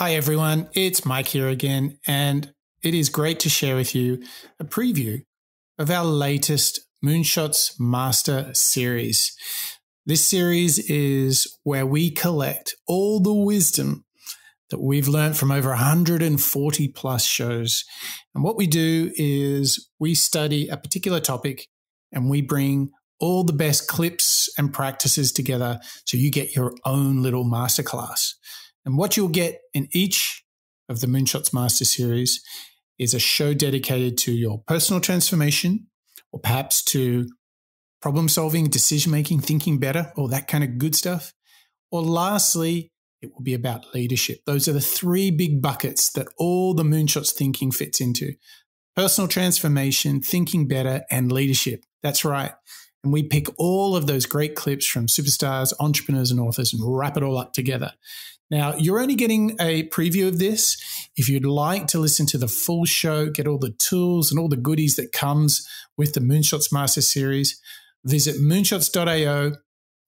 Hi, everyone. It's Mike here again, and it is great to share with you a preview of our latest Moonshots Master series. This series is where we collect all the wisdom that we've learned from over 140 plus shows. And what we do is we study a particular topic and we bring all the best clips and practices together so you get your own little masterclass. And what you'll get in each of the Moonshots Master Series is a show dedicated to your personal transformation or perhaps to problem solving, decision making, thinking better, all that kind of good stuff. Or lastly, it will be about leadership. Those are the three big buckets that all the Moonshots thinking fits into personal transformation, thinking better, and leadership. That's right. And we pick all of those great clips from superstars, entrepreneurs, and authors and wrap it all up together. Now, you're only getting a preview of this. If you'd like to listen to the full show, get all the tools and all the goodies that comes with the Moonshots Master Series, visit moonshots.io,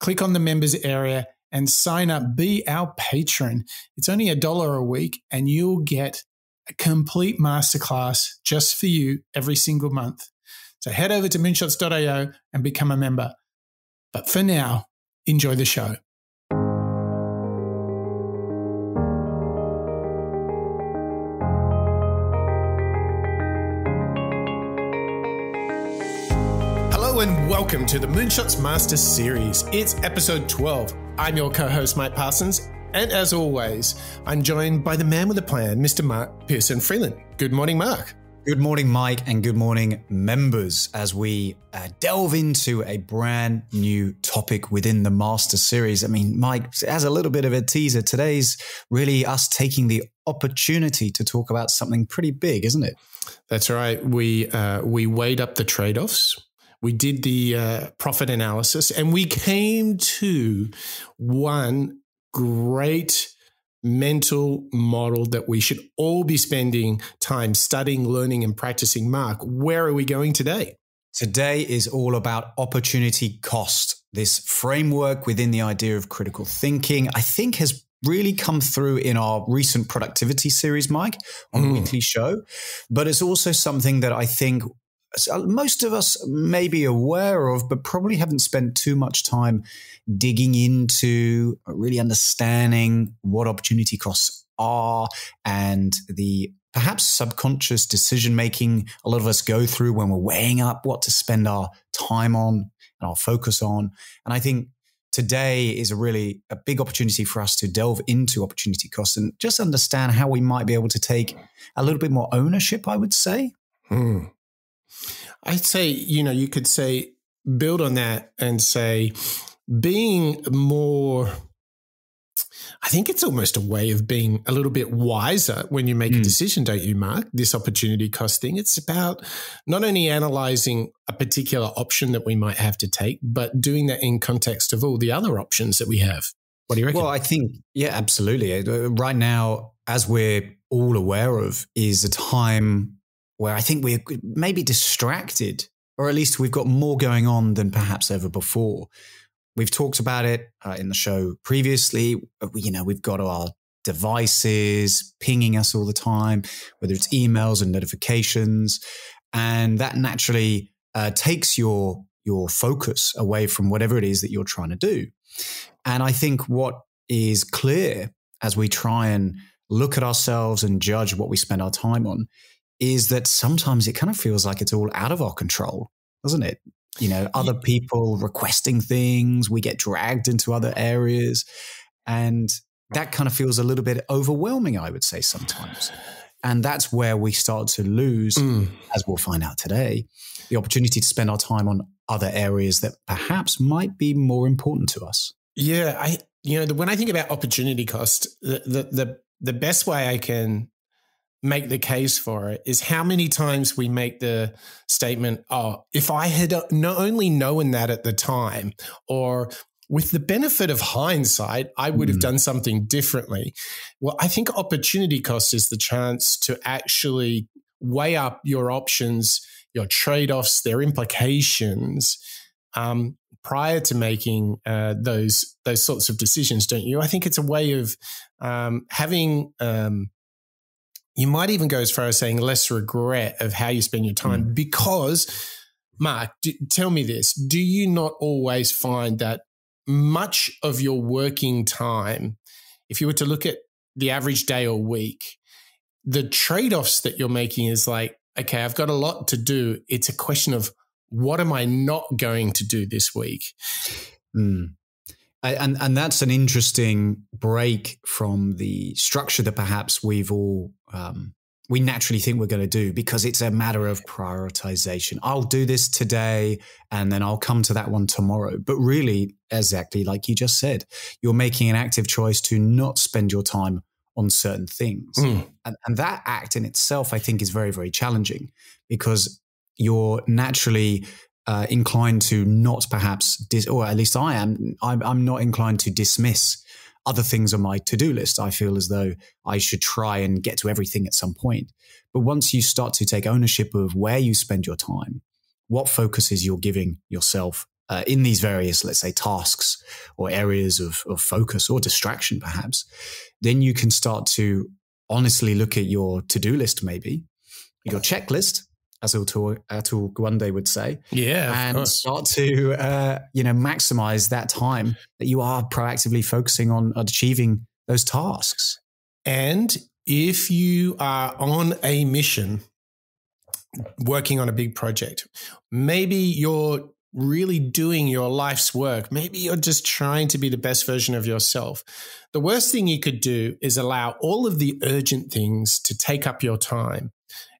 click on the members area and sign up. Be our patron. It's only a dollar a week and you'll get a complete masterclass just for you every single month. So head over to moonshots.io and become a member. But for now, enjoy the show. Welcome to the Moonshots Master Series. It's episode 12. I'm your co host, Mike Parsons. And as always, I'm joined by the man with a plan, Mr. Mark Pearson Freeland. Good morning, Mark. Good morning, Mike, and good morning, members, as we uh, delve into a brand new topic within the Master Series. I mean, Mike, as a little bit of a teaser, today's really us taking the opportunity to talk about something pretty big, isn't it? That's right. We uh, we weighed up the trade offs. We did the uh, profit analysis, and we came to one great mental model that we should all be spending time studying, learning, and practicing. Mark, where are we going today? Today is all about opportunity cost. This framework within the idea of critical thinking, I think, has really come through in our recent productivity series, Mike, on mm. the weekly show. But it's also something that I think most of us may be aware of, but probably haven't spent too much time digging into really understanding what opportunity costs are and the perhaps subconscious decision making a lot of us go through when we're weighing up what to spend our time on and our focus on. And I think today is a really a big opportunity for us to delve into opportunity costs and just understand how we might be able to take a little bit more ownership, I would say. Hmm. I'd say, you know, you could say, build on that and say, being more I think it's almost a way of being a little bit wiser when you make mm. a decision, don't you, Mark? This opportunity cost thing. It's about not only analyzing a particular option that we might have to take, but doing that in context of all the other options that we have. What do you reckon? Well, I think, yeah, absolutely. Uh, right now, as we're all aware of, is a time where I think we're maybe distracted, or at least we've got more going on than perhaps ever before. We've talked about it uh, in the show previously. You know, we've got our devices pinging us all the time, whether it's emails and notifications, and that naturally uh, takes your your focus away from whatever it is that you're trying to do. And I think what is clear as we try and look at ourselves and judge what we spend our time on is that sometimes it kind of feels like it's all out of our control, doesn't it? you know, other people requesting things. We get dragged into other areas. And that kind of feels a little bit overwhelming, I would say sometimes. And that's where we start to lose, mm. as we'll find out today, the opportunity to spend our time on other areas that perhaps might be more important to us. Yeah, I you know when I think about opportunity cost, the the the, the best way I can make the case for it is how many times we make the statement, oh, if I had not only known that at the time, or with the benefit of hindsight, I would have mm. done something differently. Well, I think opportunity cost is the chance to actually weigh up your options, your trade offs, their implications. Um, prior to making uh, those those sorts of decisions, don't you? I think it's a way of um, having, um, you might even go as far as saying less regret of how you spend your time mm. because, Mark, do, tell me this: Do you not always find that much of your working time, if you were to look at the average day or week, the trade offs that you're making is like, okay, I've got a lot to do. It's a question of what am I not going to do this week? Mm. And and that's an interesting break from the structure that perhaps we've all um, we naturally think we're going to do because it's a matter of prioritization. I'll do this today and then I'll come to that one tomorrow. But really, exactly like you just said, you're making an active choice to not spend your time on certain things. Mm. And, and that act in itself, I think, is very, very challenging because you're naturally uh, inclined to not perhaps, dis- or at least I am, I'm, I'm not inclined to dismiss other things on my to do list. I feel as though I should try and get to everything at some point. But once you start to take ownership of where you spend your time, what focuses you're giving yourself uh, in these various, let's say, tasks or areas of, of focus or distraction, perhaps, then you can start to honestly look at your to do list, maybe your checklist, as Atul, Atul Gawande would say. Yeah. And start to, uh, you know, maximize that time that you are proactively focusing on achieving those tasks. And if you are on a mission, working on a big project, maybe you're really doing your life's work. Maybe you're just trying to be the best version of yourself. The worst thing you could do is allow all of the urgent things to take up your time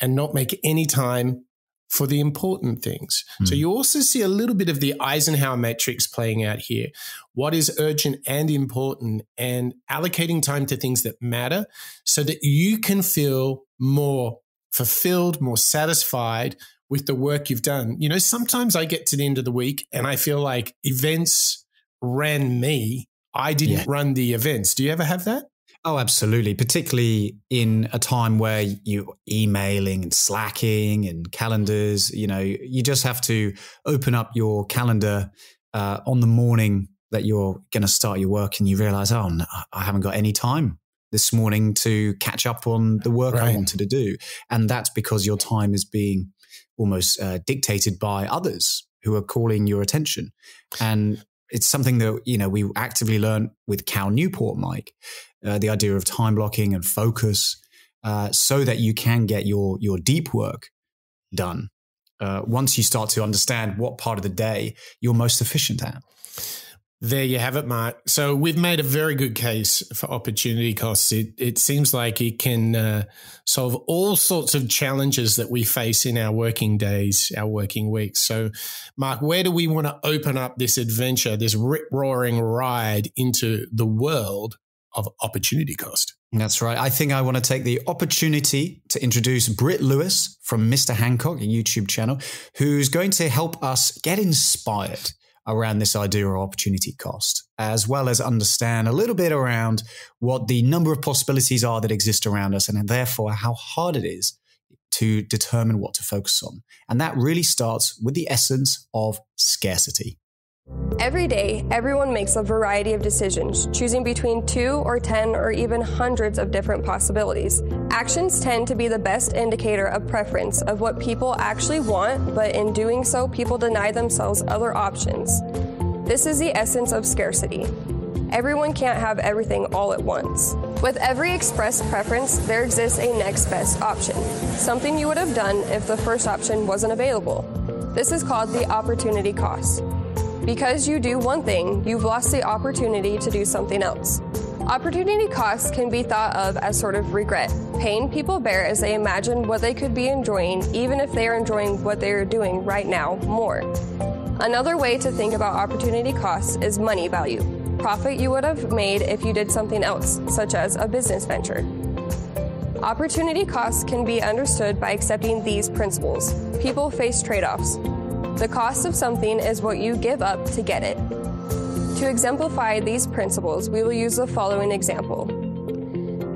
and not make any time for the important things. Mm. So hmm. you also see a little bit of the Eisenhower matrix playing out here. What is urgent and important and allocating time to things that matter so that you can feel more fulfilled, more satisfied with the work you've done. You know, sometimes I get to the end of the week and I feel like events ran me. I didn't yeah. run the events. Do you ever have that? Oh, absolutely. Particularly in a time where you're emailing and slacking and calendars, you know, you just have to open up your calendar uh, on the morning that you're going to start your work and you realize, oh, no, I haven't got any time this morning to catch up on the work right. I wanted to do. And that's because your time is being almost uh, dictated by others who are calling your attention. And it's something that, you know, we actively learn with Cal Newport, Mike. Uh, the idea of time blocking and focus, uh, so that you can get your your deep work done. Uh, once you start to understand what part of the day you're most efficient at. There you have it, Mark. So we've made a very good case for opportunity costs. It, it seems like it can uh, solve all sorts of challenges that we face in our working days, our working weeks. So, Mark, where do we want to open up this adventure, this rip roaring ride into the world of opportunity cost. That's right. I think I want to take the opportunity to introduce Brit Lewis from Mr. Hancock, a YouTube channel, who's going to help us get inspired around this idea of opportunity cost, as well as understand a little bit around what the number of possibilities are that exist around us and therefore how hard it is to determine what to focus on. And that really starts with the essence of scarcity. Every day, everyone makes a variety of decisions, choosing between two or 10 or even hundreds of different possibilities. Actions tend to be the best indicator of preference of what people actually want, but in doing so, people deny themselves other options. This is the essence of scarcity. Everyone can't have everything all at once. With every expressed preference, there exists a next best option, something you would have done if the first option wasn't available. This is called the opportunity cost. Because you do one thing, you've lost the opportunity to do something else. Opportunity costs can be thought of as sort of regret, pain people bear as they imagine what they could be enjoying, even if they are enjoying what they are doing right now more. Another way to think about opportunity costs is money value, profit you would have made if you did something else, such as a business venture. Opportunity costs can be understood by accepting these principles. People face trade offs. The cost of something is what you give up to get it. To exemplify these principles, we will use the following example.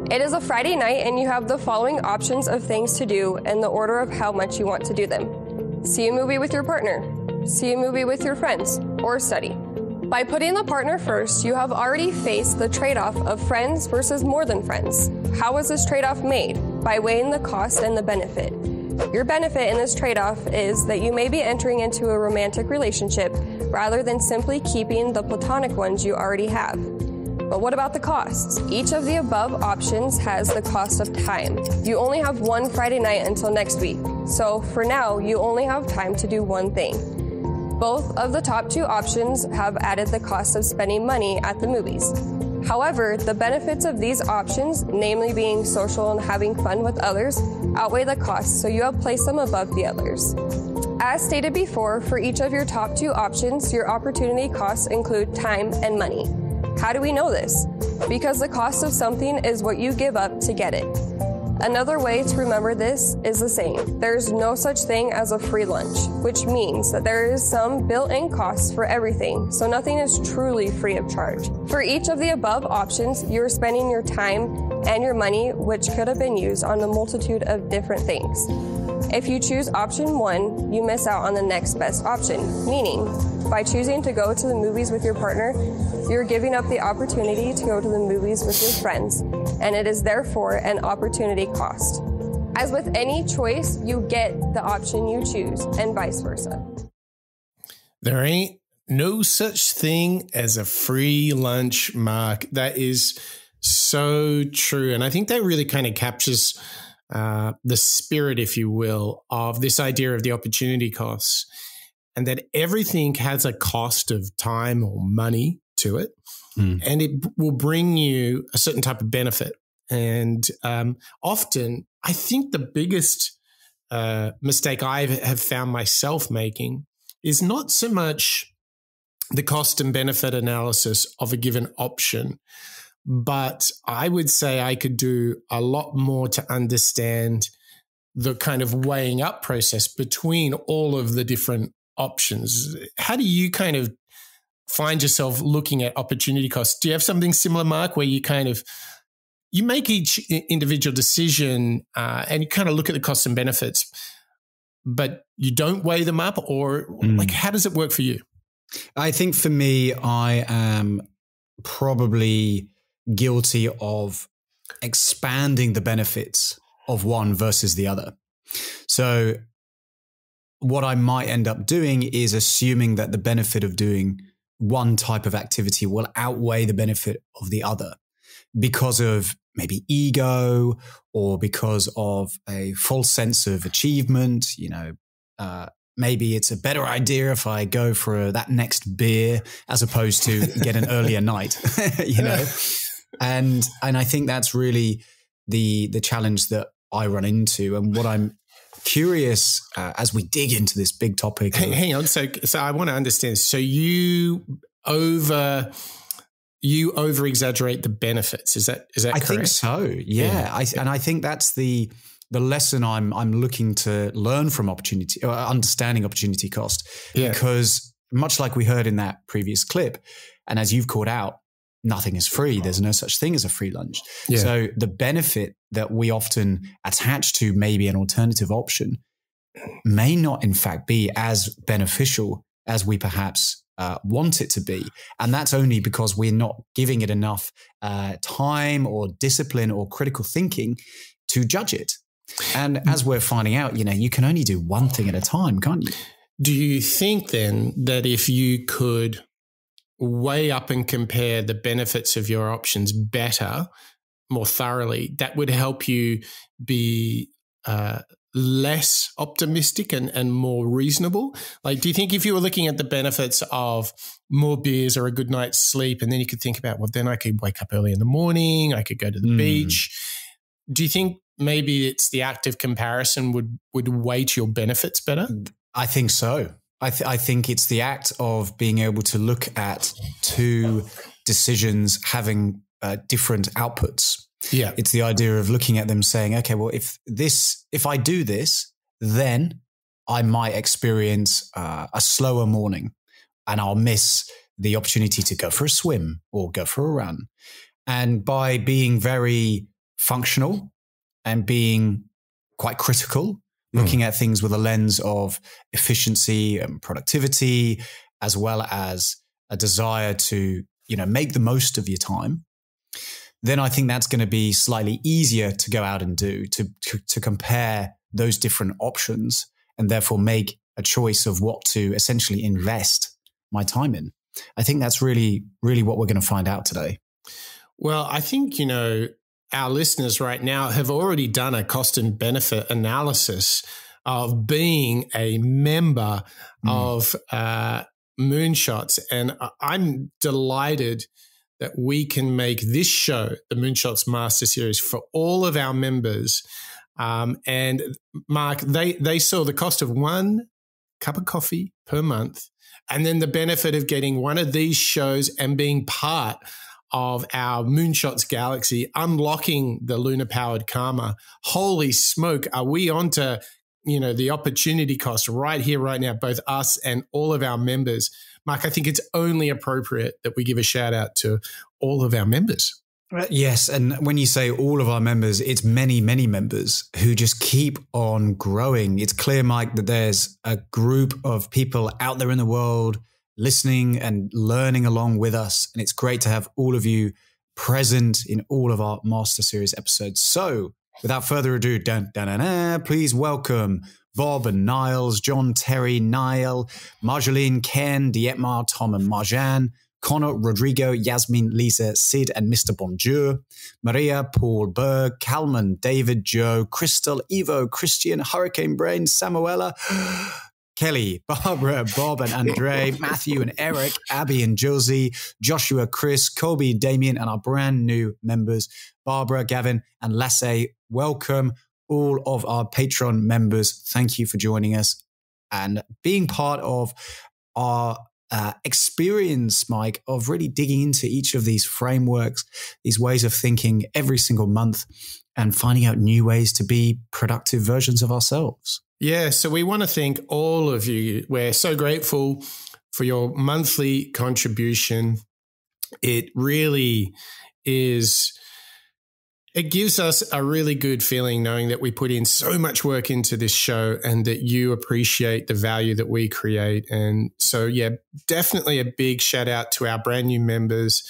It is a Friday night and you have the following options of things to do in the order of how much you want to do them. See a movie with your partner, see a movie with your friends, or study. By putting the partner first, you have already faced the trade off of friends versus more than friends. How was this trade off made? By weighing the cost and the benefit. Your benefit in this trade off is that you may be entering into a romantic relationship rather than simply keeping the platonic ones you already have. But what about the costs? Each of the above options has the cost of time. You only have one Friday night until next week, so for now, you only have time to do one thing. Both of the top two options have added the cost of spending money at the movies. However, the benefits of these options, namely being social and having fun with others, outweigh the costs, so you have placed them above the others. As stated before, for each of your top two options, your opportunity costs include time and money. How do we know this? Because the cost of something is what you give up to get it. Another way to remember this is the saying there's no such thing as a free lunch, which means that there is some built in costs for everything, so nothing is truly free of charge. For each of the above options, you're spending your time and your money, which could have been used on a multitude of different things. If you choose option one, you miss out on the next best option, meaning by choosing to go to the movies with your partner, you're giving up the opportunity to go to the movies with your friends, and it is therefore an opportunity cost. As with any choice, you get the option you choose, and vice versa. There ain't no such thing as a free lunch, Mark. That is so true. And I think that really kind of captures uh, the spirit, if you will, of this idea of the opportunity costs and that everything has a cost of time or money to it. Mm. And it will bring you a certain type of benefit. And um, often, I think the biggest uh, mistake I have found myself making is not so much the cost and benefit analysis of a given option, but I would say I could do a lot more to understand the kind of weighing up process between all of the different options. How do you kind of find yourself looking at opportunity costs? Do you have something similar, Mark, where you kind of you make each individual decision uh, and you kind of look at the costs and benefits, but you don't weigh them up, or mm. like how does it work for you? I think for me, I am probably guilty of expanding the benefits of one versus the other. So, what I might end up doing is assuming that the benefit of doing one type of activity will outweigh the benefit of the other because of maybe ego or because of a false sense of achievement. You know, uh, maybe it's a better idea if I go for that next beer as opposed to get an earlier night. you know and and I think that's really the the challenge that I run into, and what I'm curious uh, as we dig into this big topic. Hang, hang on, so so I want to understand. So you over you over exaggerate the benefits. Is that is that? I correct? think so. Yeah, yeah. I, and I think that's the the lesson I'm I'm looking to learn from opportunity, uh, understanding opportunity cost, yeah. because much like we heard in that previous clip, and as you've called out, nothing is free. There's no such thing as a free lunch. Yeah. So the benefit that we often attach to maybe an alternative option may not, in fact, be as beneficial as we perhaps uh, want it to be. And that's only because we're not giving it enough uh, time or discipline or critical thinking to judge it. And as we're finding out, you know, you can only do one thing at a time, can't you? Do you think then that if you could weigh up and compare the benefits of your options better, more thoroughly, that would help you be uh, less optimistic and, and more reasonable? Like, do you think if you were looking at the benefits of more beers or a good night's sleep, and then you could think about, well, then I could wake up early in the morning, I could go to the mm. beach. Do you think maybe it's the active comparison would would weigh to your benefits better? I think so. I, th- I think it's the act of being able to look at two decisions having uh, different outputs. Yeah. It's the idea of looking at them saying, okay, well, if this, if I do this, then I might experience uh, a slower morning and I'll miss the opportunity to go for a swim or go for a run. And by being very functional and being quite critical Looking at things with a lens of efficiency and productivity, as well as a desire to, you know, make the most of your time, then I think that's going to be slightly easier to go out and do to, to, to compare those different options and therefore make a choice of what to essentially invest my time in. I think that's really, really what we're going to find out today. Well, I think, you know, our listeners right now have already done a cost and benefit analysis of being a member mm. of uh, Moonshots. And I'm delighted that we can make this show, the Moonshots Master Series, for all of our members. Um, and Mark, they, they saw the cost of one cup of coffee per month and then the benefit of getting one of these shows and being part of our Moonshots Galaxy, unlocking the lunar powered karma. Holy smoke, are we onto you know the opportunity cost right here, right now, both us and all of our members. Mark, I think it's only appropriate that we give a shout out to all of our members. Uh, yes. And when you say all of our members, it's many, many members who just keep on growing. It's clear, Mike, that there's a group of people out there in the world listening and learning along with us. And it's great to have all of you present in all of our Master Series episodes. So, without further ado, dun, dun, dun, dun, please welcome Bob and Niles, John, Terry, Niall, Marjolaine, Ken, Dietmar, Tom, and Marjan. Connor, Rodrigo, Yasmin, Lisa, Sid, and Mr. Bonjour, Maria, Paul, Berg, Kalman, David, Joe, Crystal, Evo, Christian, Hurricane Brain, Samuela, Kelly, Barbara, Bob, and Andre, Matthew and Eric, Abby and Josie, Joshua, Chris, Kobe, Damien, and our brand new members, Barbara, Gavin, and Lasse. Welcome, all of our Patreon members. Thank you for joining us and being part of our uh, experience, Mike, of really digging into each of these frameworks, these ways of thinking every single month and finding out new ways to be productive versions of ourselves. Yeah. So we want to thank all of you. We're so grateful for your monthly contribution. It really is it gives us a really good feeling knowing that we put in so much work into this show and that you appreciate the value that we create. And so, yeah, definitely a big shout out to our brand new members,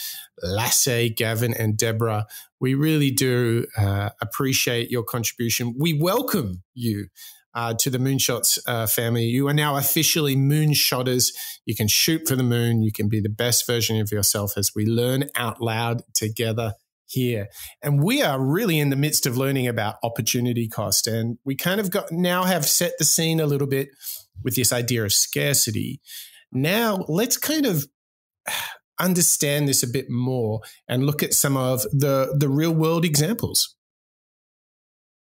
Lasse, Gavin, and Deborah. We really do uh, appreciate your contribution. We welcome you. Uh, to the Moonshots uh, family. You are now officially moonshotters. You can shoot for the moon. You can be the best version of yourself as we learn out loud together here. And we are really in the midst of learning about opportunity cost. And we kind of got now have set the scene a little bit with this idea of scarcity. Now let's kind of understand this a bit more and look at some of the, the real world examples.